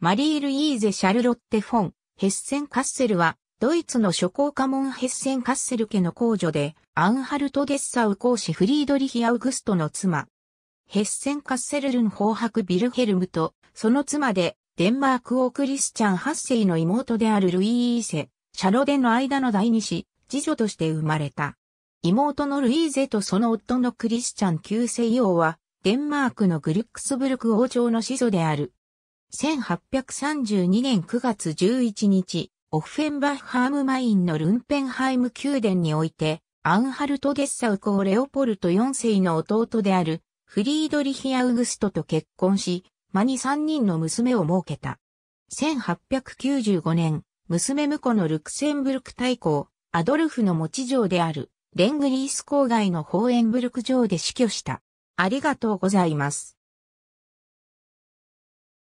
マリー・ルイーゼ・シャルロッテ・フォン、ヘッセン・カッセルは、ドイツの諸侯家門ヘッセン・カッセル家の公女で、アンハルト・デッサウ公使フリードリヒ・アウグストの妻。ヘッセン・カッセルルン法伯ビルヘルムと、その妻で、デンマーク王クリスチャン8世の妹であるルイーセ、シャロデの間の第二子、次女として生まれた。妹のルイーゼとその夫のクリスチャン9世王は、デンマークのグルックスブルク王朝の始祖である。1832年9月11日、オフェンバッハームマインのルンペンハイム宮殿において、アンハルト・デッサウ公レオポルト4世の弟であるフリードリヒ・アウグストと結婚し、間に3人の娘を設けた。1895年、娘婿のルクセンブルク大公、アドルフの持ち城である、レングリース郊外のホーエンブルク城で死去した。ありがとうございます。